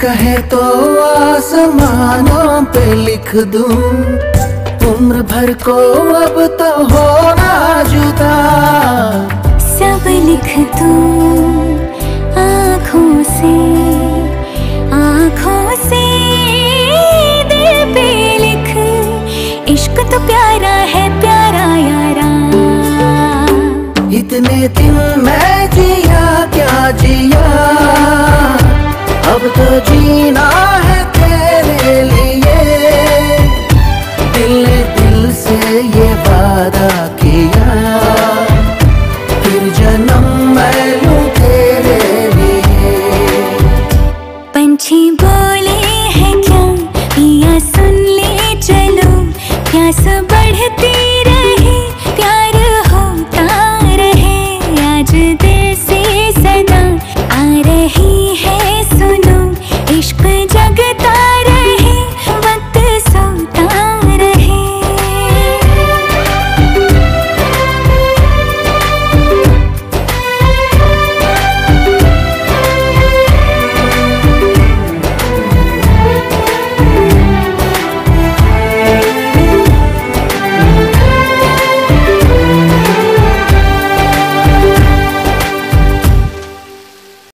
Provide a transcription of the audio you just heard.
कहे तो आसमानों पे लिख दूँ। उम्र भर को अब तो होना जुदा। सब लिख दूँ आँखों से आँखों से दिल पे लिख। इश्क तो प्यारा है प्यारा यारा। इतने दिन मैं ¡Gracias!